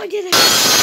Oye, de...